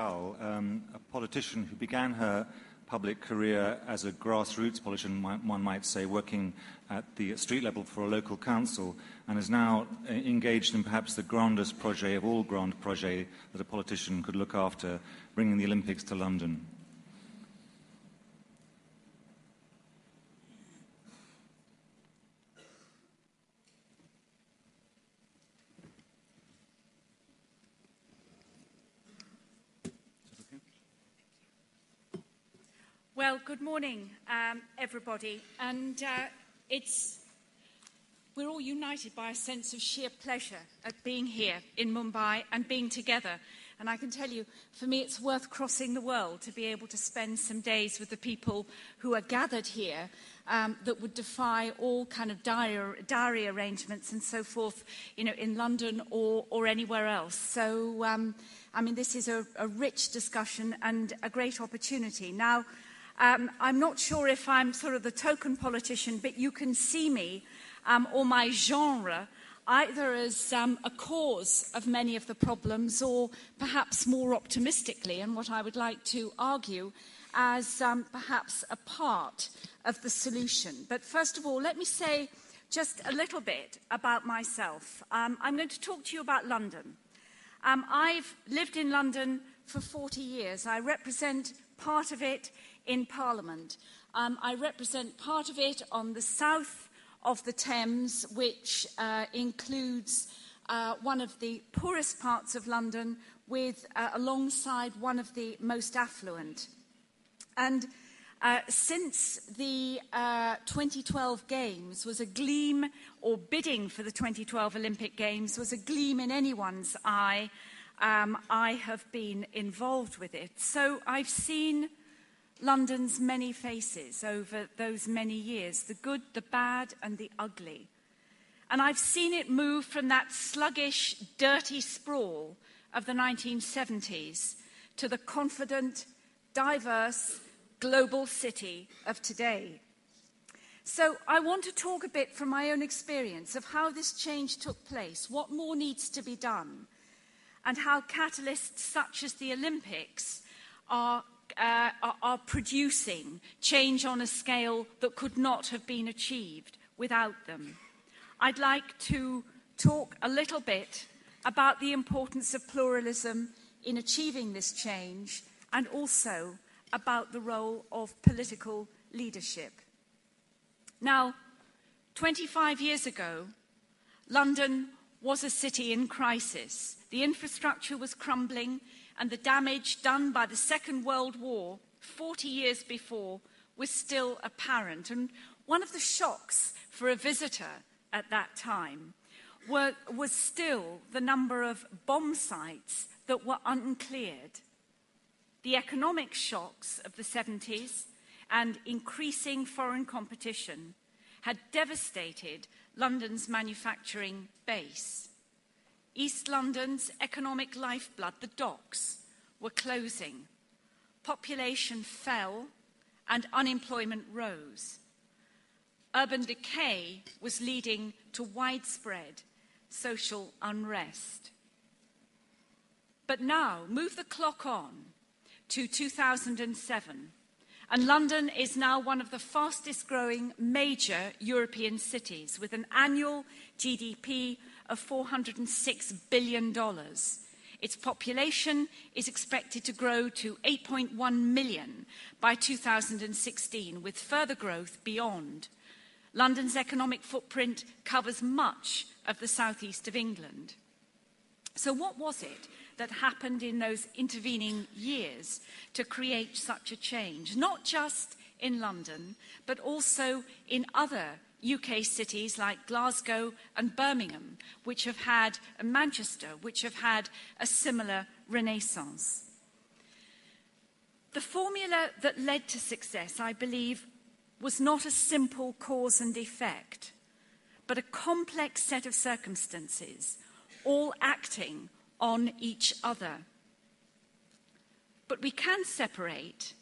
Um, a politician who began her public career as a grassroots politician, one might say, working at the street level for a local council, and is now uh, engaged in perhaps the grandest project of all grand projects that a politician could look after, bringing the Olympics to London. Well, good morning, um, everybody. And uh, it's, we're all united by a sense of sheer pleasure at being here in Mumbai and being together. And I can tell you, for me, it's worth crossing the world to be able to spend some days with the people who are gathered here um, that would defy all kind of diary, arrangements and so forth, you know, in London or, or anywhere else. So, um, I mean, this is a, a rich discussion and a great opportunity. Now, Um, I'm not sure if I'm sort of the token politician, but you can see me um, or my genre either as um, a cause of many of the problems or perhaps more optimistically, and what I would like to argue as um, perhaps a part of the solution. But first of all, let me say just a little bit about myself. Um, I'm going to talk to you about London. Um, I've lived in London for 40 years. I represent part of it in Parliament. Um, I represent part of it on the south of the Thames, which uh, includes uh, one of the poorest parts of London, with uh, alongside one of the most affluent. And uh, since the uh, 2012 Games was a gleam, or bidding for the 2012 Olympic Games was a gleam in anyone's eye, um, I have been involved with it. So I've seen London's many faces over those many years the good, the bad, and the ugly. And I've seen it move from that sluggish, dirty sprawl of the 1970s to the confident, diverse, global city of today. So, I want to talk a bit from my own experience of how this change took place, what more needs to be done, and how catalysts such as the Olympics are uh, are, are producing change on a scale that could not have been achieved without them. I'd like to talk a little bit about the importance of pluralism in achieving this change and also about the role of political leadership. Now, 25 years ago, London was a city in crisis. The infrastructure was crumbling, and the damage done by the Second World War 40 years before was still apparent. And one of the shocks for a visitor at that time were, was still the number of bomb sites that were uncleared. The economic shocks of the 70s and increasing foreign competition had devastated London's manufacturing base. East London's economic lifeblood, the docks, were closing. Population fell and unemployment rose. Urban decay was leading to widespread social unrest. But now, move the clock on to 2007, and London is now one of the fastest growing major European cities with an annual GDP of $406 billion. Its population is expected to grow to 8.1 million by 2016, with further growth beyond. London's economic footprint covers much of the southeast of England. So, what was it that happened in those intervening years to create such a change? Not just in London, but also in other UK cities like Glasgow and Birmingham, which have had, and Manchester, which have had a similar renaissance. The formula that led to success, I believe, was not a simple cause and effect, but a complex set of circumstances, all acting on each other. But we can separate,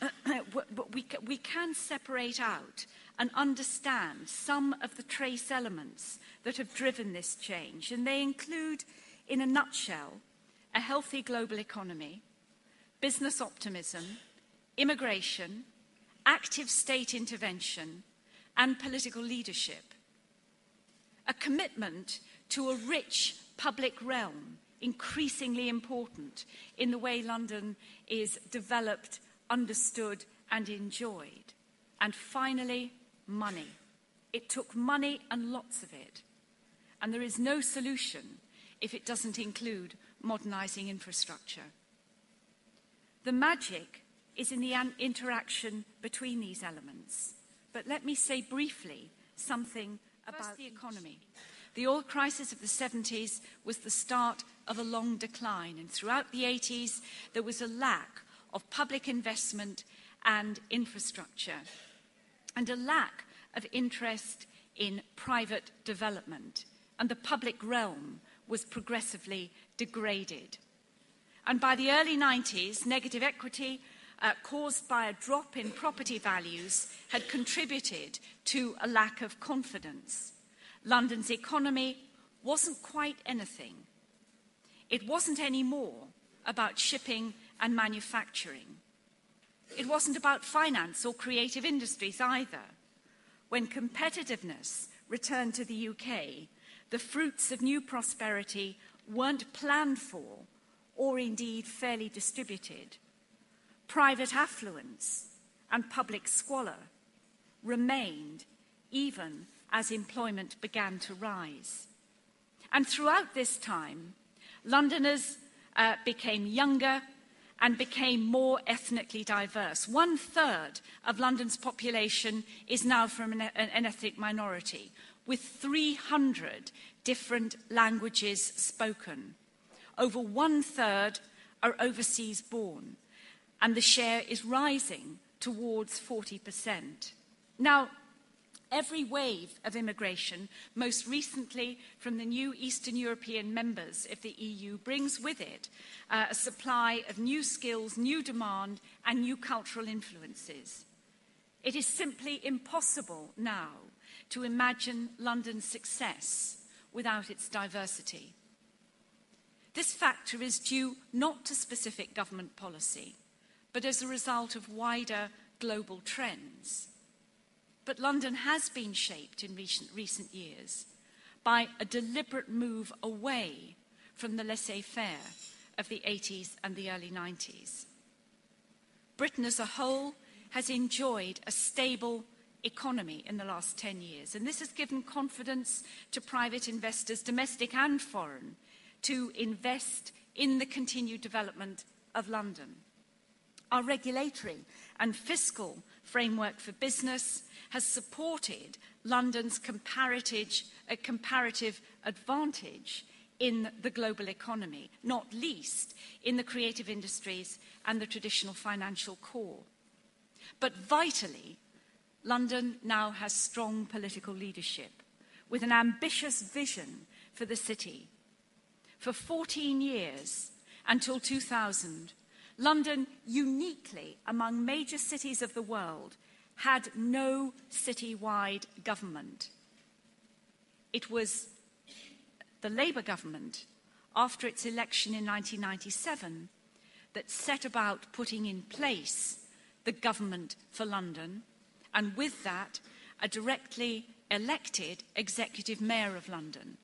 we, we can separate out and understand some of the trace elements that have driven this change. And they include, in a nutshell, a healthy global economy, business optimism, immigration, active state intervention, and political leadership. A commitment to a rich public realm, increasingly important in the way London is developed, understood, and enjoyed. And finally, money. It took money and lots of it. And there is no solution if it doesn't include modernising infrastructure. The magic is in the interaction between these elements. But let me say briefly something about the economy. The oil crisis of the 70s was the start of a long decline, and throughout the 80s, there was a lack of public investment and infrastructure, and a lack of interest in private development, and the public realm was progressively degraded. And by the early 90s, negative equity uh, caused by a drop in property values had contributed to a lack of confidence. London's economy wasn't quite anything. It wasn't any more about shipping and manufacturing. It wasn't about finance or creative industries either. When competitiveness returned to the UK, the fruits of new prosperity weren't planned for or indeed fairly distributed. Private affluence and public squalor remained even as employment began to rise. And throughout this time, Londoners uh, became younger and became more ethnically diverse. One third of London's population is now from an, an ethnic minority, with 300 different languages spoken. Over one third are overseas born, and the share is rising towards 40%. Now, every wave of immigration, most recently from the new Eastern European members of the EU, brings with it uh, a supply of new skills, new demand, and new cultural influences. It is simply impossible now to imagine London's success without its diversity. This factor is due not to specific government policy, but as a result of wider global trends. But London has been shaped in recent, recent years by a deliberate move away from the laissez faire of the 80s and the early 90s. Britain as a whole has enjoyed a stable economy in the last 10 years, and this has given confidence to private investors, domestic and foreign, to invest in the continued development of London. Our regulatory and fiscal framework for business has supported London's comparative, uh, comparative advantage in the global economy, not least in the creative industries and the traditional financial core. But vitally, London now has strong political leadership with an ambitious vision for the city. For 14 years, until 2000, London, uniquely among major cities of the world, had no citywide government. It was the Labour government, after its election in 1997, that set about putting in place the government for London, and with that, a directly elected executive mayor of London.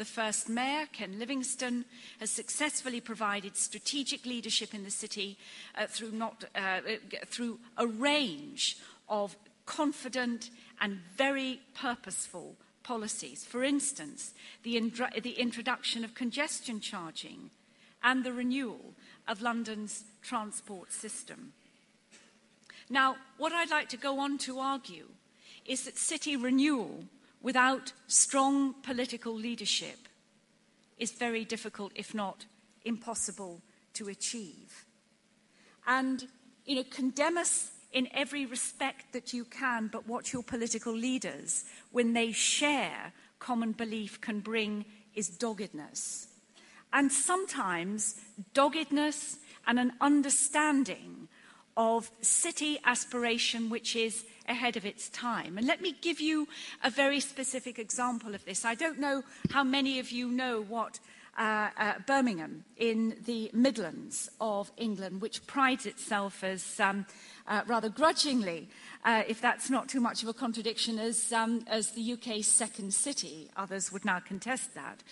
The first mayor, Ken Livingstone, has successfully provided strategic leadership in the city uh, through, not, uh, through a range of confident and very purposeful policies. For instance, the, the introduction of congestion charging and the renewal of London's transport system. Now, what I'd like to go on to argue is that city renewal without strong political leadership is very difficult, if not impossible, to achieve. And, you know, condemn us in every respect that you can, but what your political leaders, when they share common belief, can bring is doggedness. And sometimes doggedness and an understanding of city aspiration which is ahead of its time. And let me give you a very specific example of this. I don't know how many of you know what uh, uh, Birmingham in the Midlands of England, which prides itself as um, uh, rather grudgingly, uh, if that's not too much of a contradiction, as, um, as the UK's second city. Others would now contest that.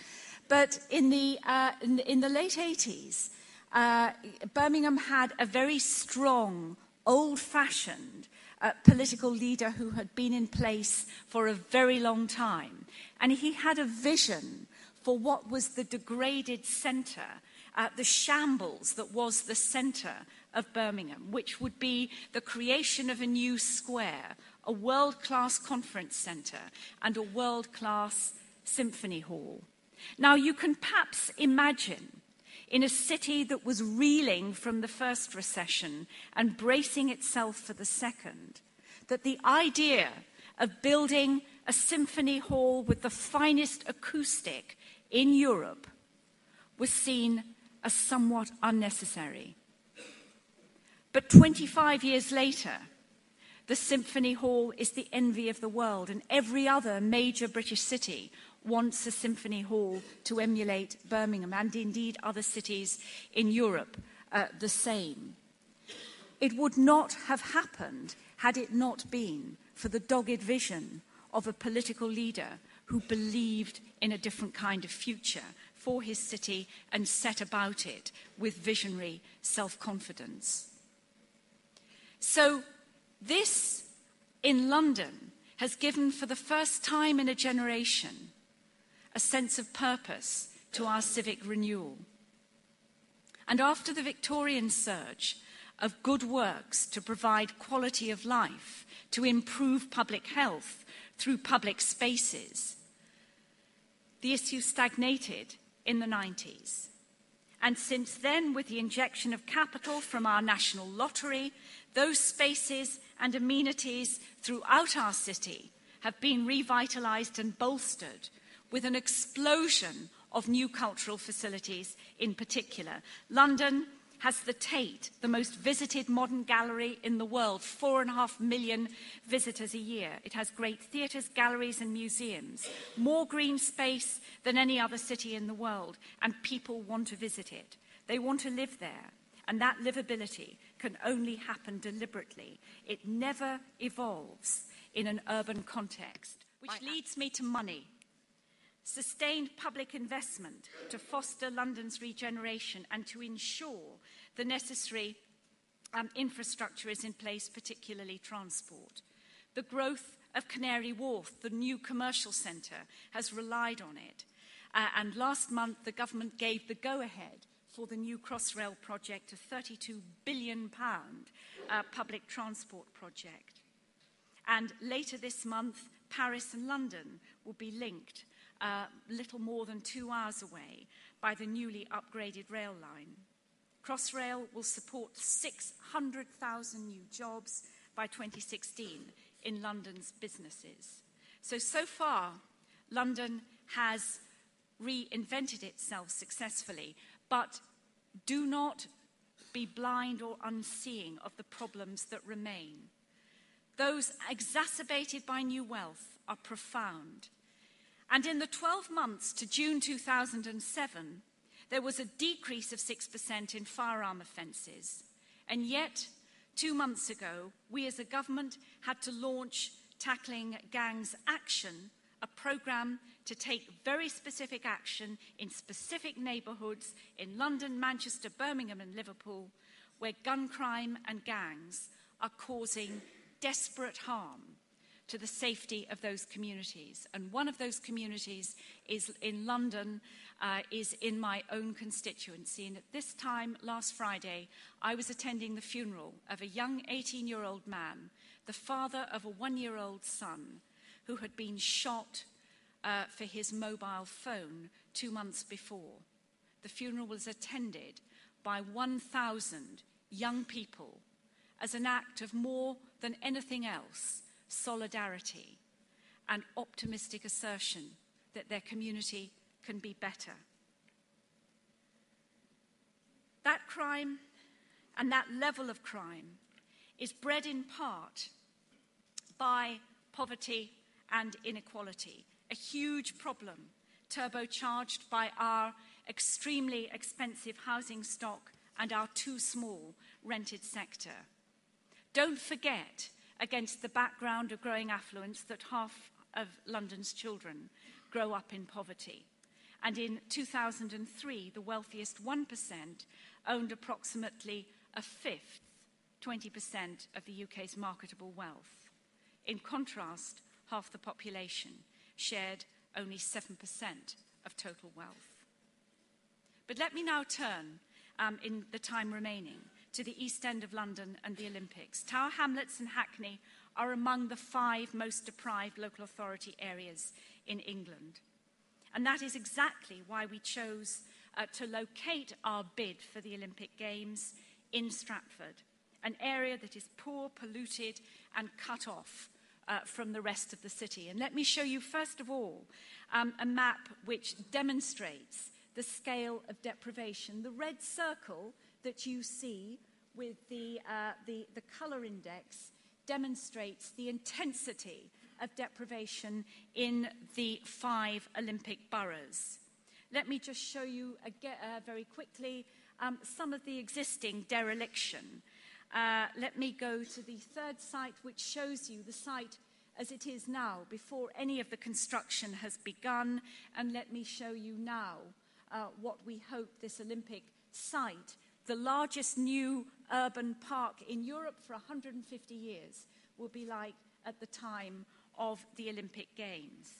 But in the, uh, in, in the late 80s, uh, Birmingham had a very strong, old fashioned uh, political leader who had been in place for a very long time. And he had a vision for what was the degraded centre, uh, the shambles that was the centre of Birmingham, which would be the creation of a new square, a world class conference centre, and a world class symphony hall. Now, you can perhaps imagine in a city that was reeling from the first recession and bracing itself for the second, that the idea of building a symphony hall with the finest acoustic in Europe was seen as somewhat unnecessary. But 25 years later, the Symphony Hall is the envy of the world, and every other major British city wants a symphony hall to emulate Birmingham and indeed other cities in Europe uh, the same. It would not have happened had it not been for the dogged vision of a political leader who believed in a different kind of future for his city and set about it with visionary self confidence. So, this in London has given for the first time in a generation a sense of purpose to our civic renewal. And after the Victorian surge of good works to provide quality of life, to improve public health through public spaces, the issue stagnated in the 90s. And since then, with the injection of capital from our national lottery, those spaces and amenities throughout our city have been revitalised and bolstered with an explosion of new cultural facilities in particular. London has the Tate, the most visited modern gallery in the world, four and a half million visitors a year. It has great theatres, galleries, and museums, more green space than any other city in the world, and people want to visit it. They want to live there, and that livability can only happen deliberately. It never evolves in an urban context, which leads me to money sustained public investment to foster London's regeneration and to ensure the necessary um, infrastructure is in place, particularly transport. The growth of Canary Wharf, the new commercial centre, has relied on it. Uh, and last month, the government gave the go ahead for the new Crossrail project, a £32 billion uh, public transport project. And later this month, Paris and London will be linked uh, little more than two hours away by the newly upgraded rail line. Crossrail will support 600,000 new jobs by 2016 in London's businesses. So, so far, London has reinvented itself successfully, but do not be blind or unseeing of the problems that remain. Those exacerbated by new wealth are profound and in the 12 months to June 2007, there was a decrease of 6% in firearm offences. And yet, two months ago, we as a government had to launch Tackling Gangs Action, a programme to take very specific action in specific neighbourhoods in London, Manchester, Birmingham, and Liverpool, where gun crime and gangs are causing desperate harm to the safety of those communities. And one of those communities is in London, uh, is in my own constituency. And at this time, last Friday, I was attending the funeral of a young 18 year old man, the father of a one year old son, who had been shot uh, for his mobile phone two months before. The funeral was attended by 1,000 young people as an act of more than anything else solidarity, and optimistic assertion that their community can be better. That crime and that level of crime is bred in part by poverty and inequality, a huge problem turbocharged by our extremely expensive housing stock, and our too small rented sector. Don't forget, against the background of growing affluence, that half of London's children grow up in poverty. And in 2003, the wealthiest 1% owned approximately a fifth, 20% of the UK's marketable wealth. In contrast, half the population shared only 7% of total wealth. But let me now turn, um, in the time remaining, to the East End of London and the Olympics. Tower Hamlets and Hackney are among the five most deprived local authority areas in England. And that is exactly why we chose uh, to locate our bid for the Olympic Games in Stratford, an area that is poor, polluted, and cut off uh, from the rest of the city. And let me show you, first of all, um, a map which demonstrates the scale of deprivation. The red circle that you see with the, uh, the, the colour index demonstrates the intensity of deprivation in the five Olympic boroughs. Let me just show you again, uh, very quickly um, some of the existing dereliction. Uh, let me go to the third site, which shows you the site as it is now, before any of the construction has begun. And let me show you now uh, what we hope this Olympic site, the largest new urban park in Europe for 150 years, will be like at the time of the Olympic Games.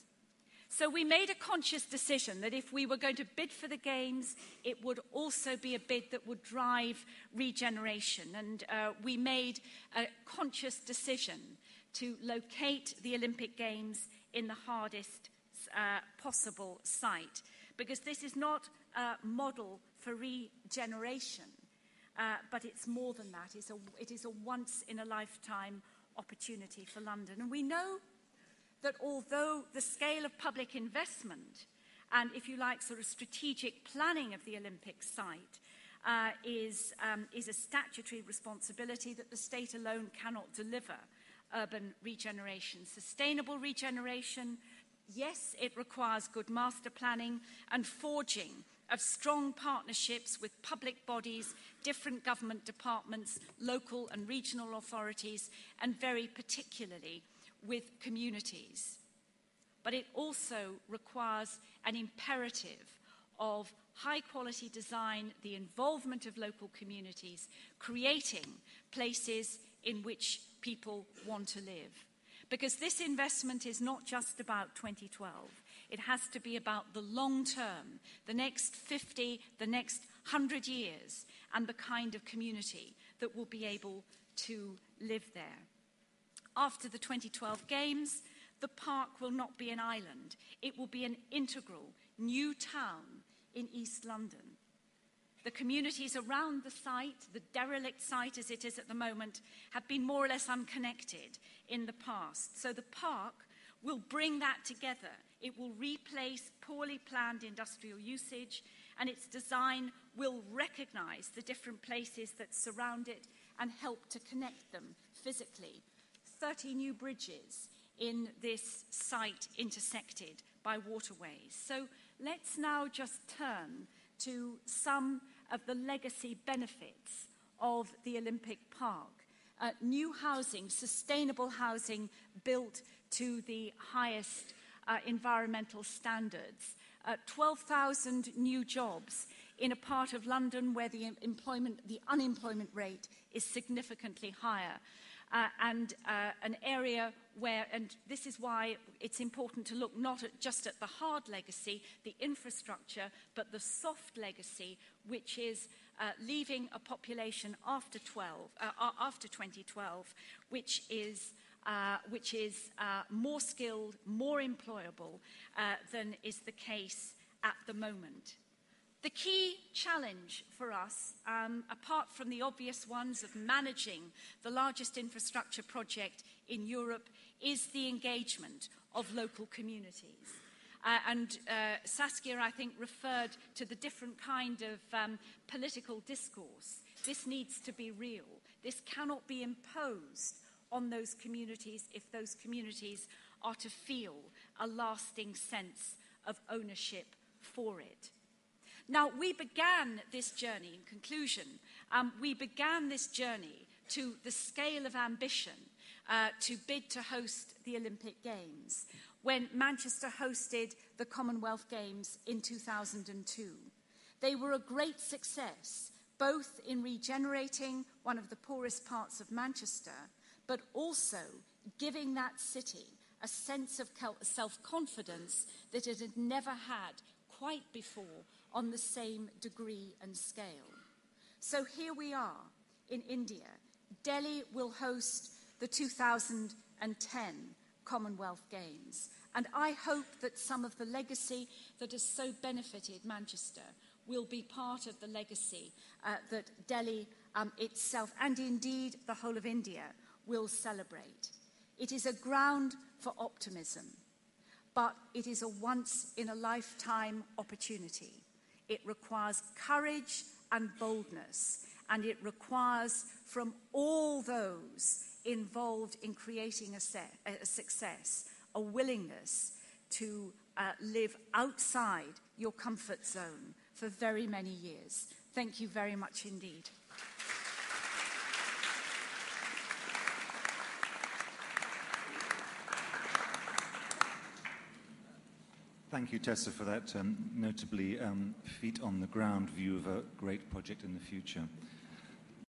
So we made a conscious decision that if we were going to bid for the Games, it would also be a bid that would drive regeneration. And uh, we made a conscious decision to locate the Olympic Games in the hardest uh, possible site, because this is not a model for regeneration, uh, but it's more than that. It's a, it is a once in a lifetime opportunity for London. And we know that although the scale of public investment and, if you like, sort of strategic planning of the Olympic site uh, is, um, is a statutory responsibility that the state alone cannot deliver urban regeneration. Sustainable regeneration, yes, it requires good master planning and forging of strong partnerships with public bodies, different government departments, local and regional authorities, and very particularly with communities. But it also requires an imperative of high quality design, the involvement of local communities, creating places in which people want to live. Because this investment is not just about 2012. It has to be about the long term, the next 50, the next 100 years, and the kind of community that will be able to live there. After the 2012 Games, the park will not be an island. It will be an integral new town in East London. The communities around the site, the derelict site as it is at the moment, have been more or less unconnected in the past. So the park will bring that together. It will replace poorly planned industrial usage, and its design will recognize the different places that surround it and help to connect them physically. 30 new bridges in this site intersected by waterways. So let's now just turn to some of the legacy benefits of the Olympic Park. Uh, new housing, sustainable housing built to the highest uh, environmental standards. Uh, 12,000 new jobs in a part of London where the employment, the unemployment rate is significantly higher uh, and uh, an area where, and this is why it's important to look not at, just at the hard legacy, the infrastructure, but the soft legacy, which is uh, leaving a population after 12, uh, after 2012, which is uh, which is uh, more skilled, more employable than is the case at the moment. The key challenge for us, um, apart from the obvious ones of managing the largest infrastructure project in Europe, is the engagement of local communities. Uh, and uh, Saskia, I think, referred to the different kind of um, political discourse. This needs to be real. This cannot be imposed on those communities if those communities are to feel a lasting sense of ownership for it. Now, we began this journey, in conclusion, um, we began this journey to the scale of ambition uh, to bid to host the Olympic Games when Manchester hosted the Commonwealth Games in 2002. They were a great success, both in regenerating one of the poorest parts of Manchester, but also giving that city a sense of self confidence that it had never had quite before on the same degree and scale. So here we are in India. Delhi will host the 2010 Commonwealth Games. And I hope that some of the legacy that has so benefited Manchester will be part of the legacy uh, that Delhi um, itself, and indeed the whole of India, will celebrate. It is a ground for optimism, but it is a once in a lifetime opportunity. It requires courage and boldness, and it requires from all those involved in creating a, a success a willingness to uh, live outside your comfort zone for very many years. Thank you very much indeed. Thank you, Tessa, for that um, notably um, feet on the ground view of a great project in the future.